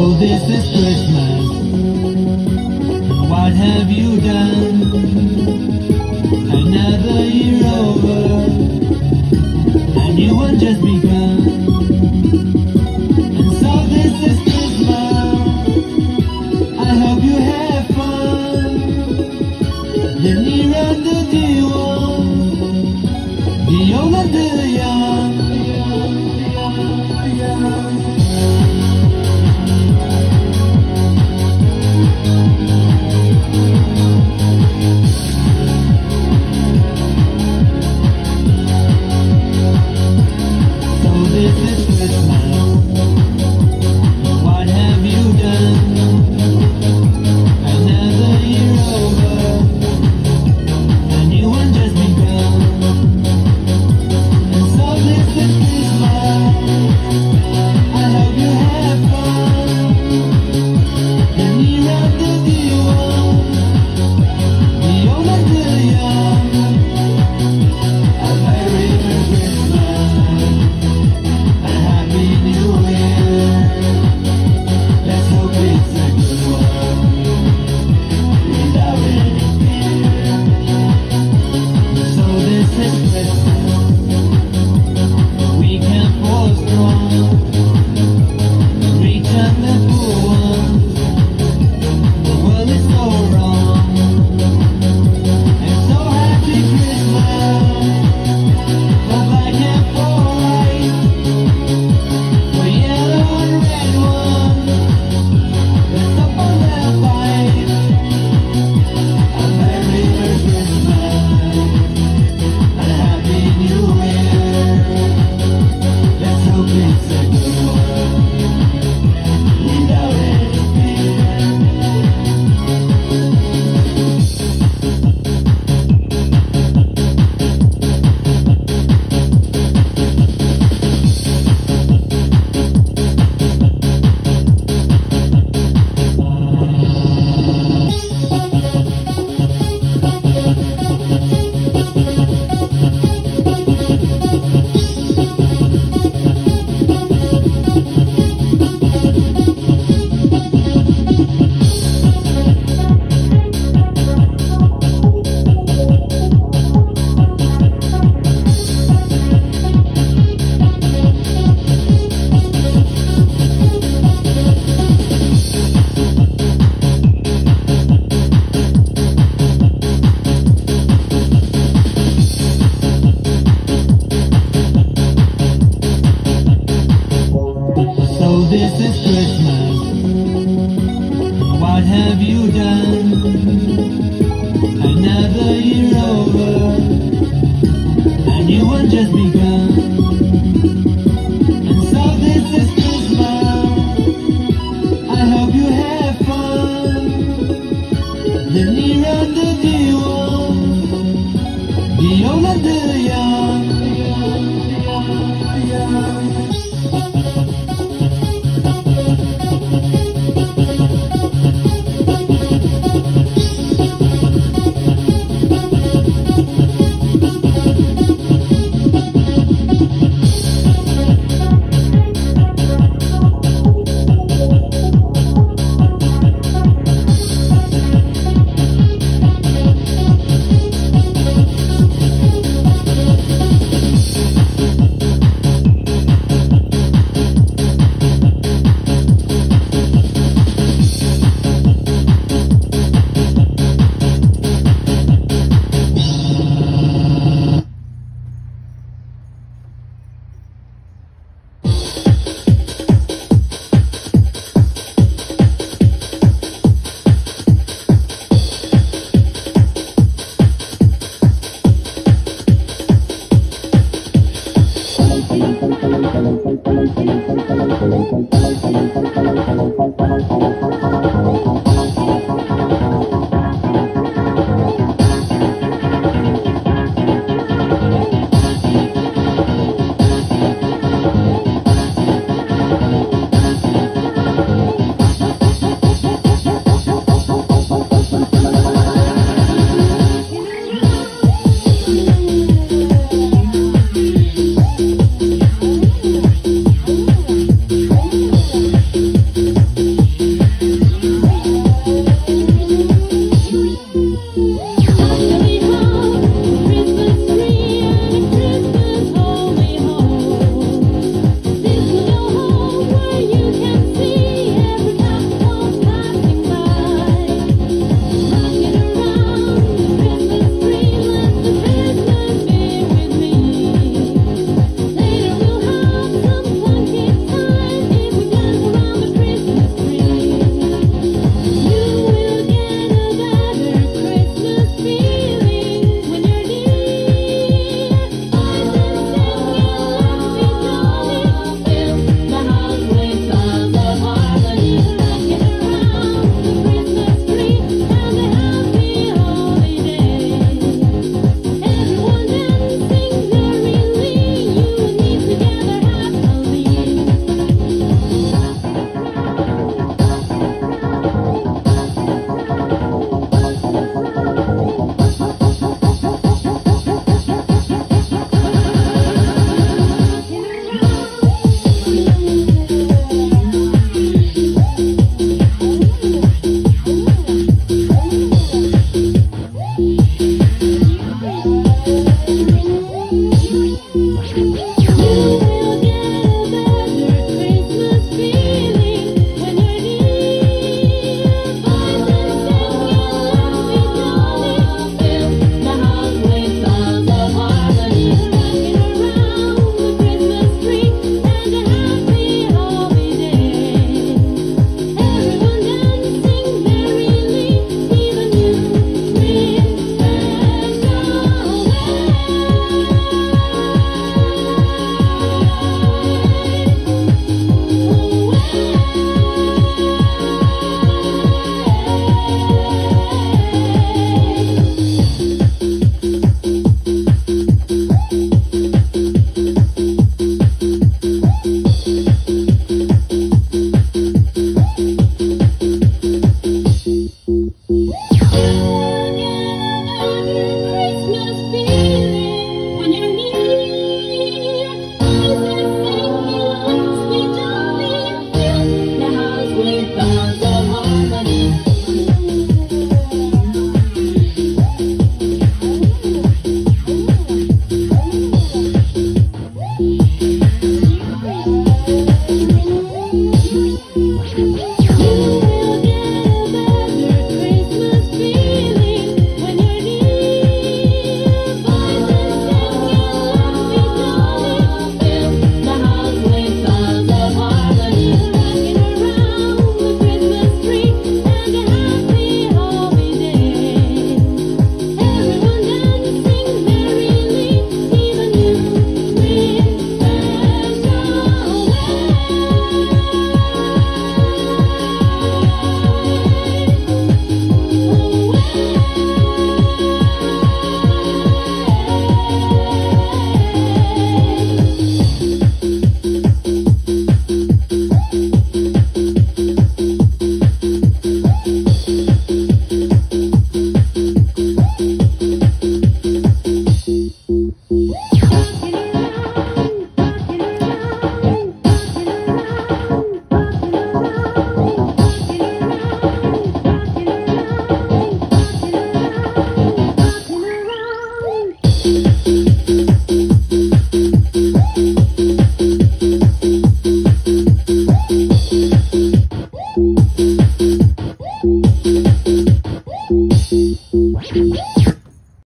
know this is Christmas. What have you done? Just